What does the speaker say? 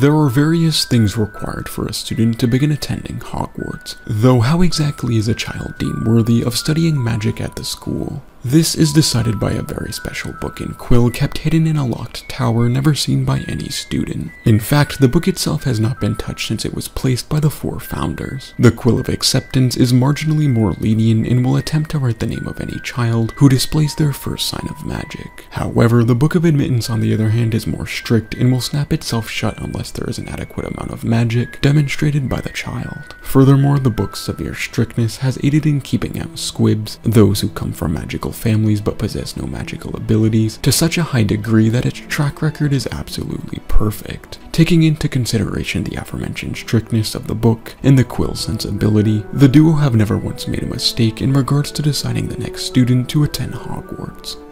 There are various things required for a student to begin attending Hogwarts, though how exactly is a child deemed worthy of studying magic at the school? This is decided by a very special book in Quill kept hidden in a locked tower never seen by any student. In fact, the book itself has not been touched since it was placed by the four founders. The Quill of Acceptance is marginally more lenient and will attempt to write the name of any child who displays their first sign of magic. However, the Book of Admittance on the other hand is more strict and will snap itself shut unless there is an adequate amount of magic demonstrated by the child. Furthermore, the book's severe strictness has aided in keeping out squibs, those who come from magical families but possess no magical abilities, to such a high degree that its track record is absolutely perfect. Taking into consideration the aforementioned strictness of the book and the Quill sensibility, the duo have never once made a mistake in regards to deciding the next student to attend Hogwarts.